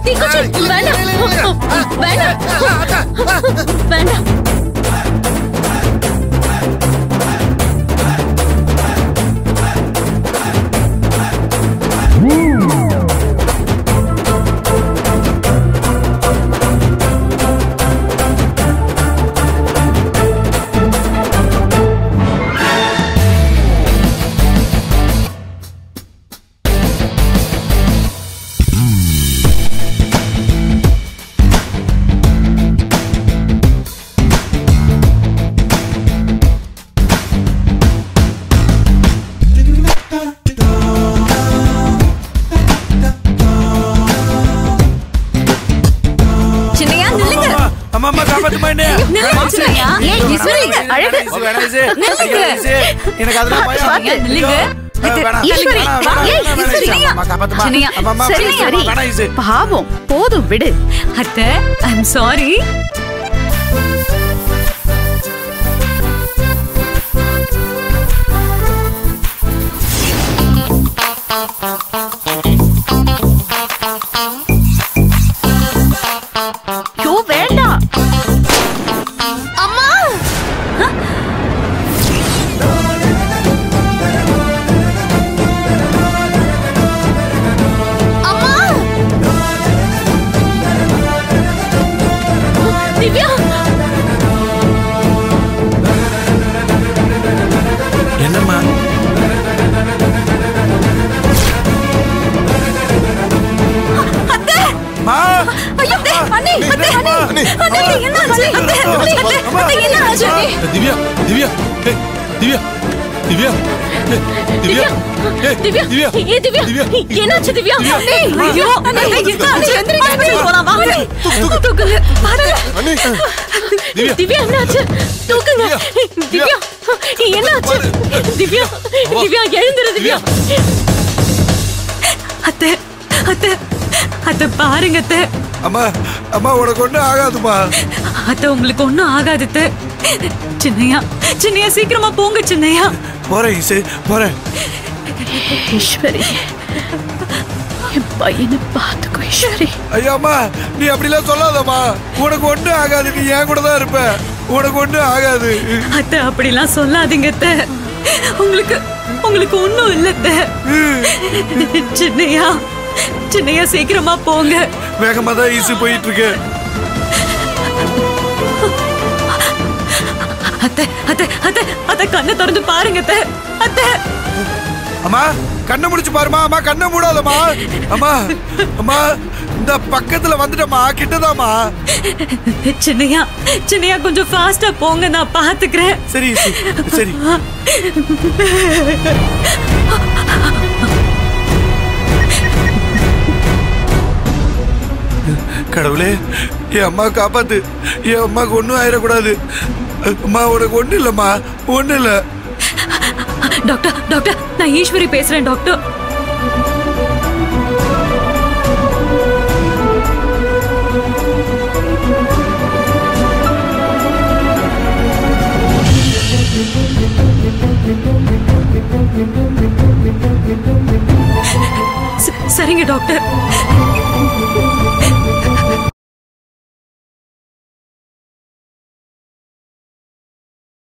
அத்தை, ஓடாதீங்க. தீக்குச்சி, ஆ, இல்ல, சரி வேணாம், ஈசு. பாவம். போதும் விடு. அத்தை ஐ எம் சாரி ஐயோ திவ்யா திவ்யா திவ்யா திவ்யா திவ்யா திவ்யா திவ்யா ஏ திவ்யா என்னாச்சு திவ்யா. அண்ணே, ஐயோ அண்ணே என்ன ஆச்சு எந்திரிங்க போலாம் வாங்க தூக்குங்க அண்ணி திவ்யா திவ்யா என்னாச்சு தூக்குங்க திவ்யா. திவ்யா என்னாச்சு திவ்யா திவ்யா எழுந்துரு திவ்யா அத்தை அத்தை அத்தை பாருங்க அத்தை அம்மா அம்மா உனக்கு ஒண்ணும் ஆகாதுமா அத்தை உங்களுக்கு ஒண்ணும் ஆகாது சின்னையா சின்னையா சீக்கிரமா போங்க சின்னையா. போறேன் இசை போறேன். ஈஸ்வரி என் பையனை பார்த்துக்கோ ஈஸ்வரி. ஐயா அம்மா நீ அப்படிலாம் சொல்லாதம்மா. உனக்கு ஒண்ணும் ஆகாது நீ என் கூட தான் இருப்ப. உனக்கு ஒண்ணும் ஆகாது. அத்தை அப்படிலாம் சொல்லாதீங்க அத்தை. உங்களுக்கு உங்களுக்கு ஒண்ணும் இல்ல அத்தை. சின்னையா சின்னையா சீக்கிரமா போங்க. வேகமா தான் ஈஸி போயிட்டு இருக்கு. அத்தை அத்தை அத்தை அத்தை கண்ணை திறந்து பாருங்க அத்தை. அத்தை. அம்மா கண்ணை முடிச்சு பாருமா அம்மா கண்ணை மூடாதம்மா. அம்மா அம்மா இந்த பக்கத்துல வந்துட்டம்மா. கிட்டதாம்மா. சின்னையா சின்னையா கொஞ்சம் ஃபாஸ்டா போங்க நான் பாத்துக்கிறேன். சரி சரி கடவுளே என் அம்மா காப்பாத்து. என் அம்மாவுக்கு ஒன்றும் ஆயிடக்கூடாது அம்மா உனக்கு ஒன்றும் இல்லைம்மா. ஒன்றும் இல்லை. டாக்டர் டாக்டர் நான் ஈஸ்வரி பேசுறேன் டாக்டர். சரிங்க டாக்டர்.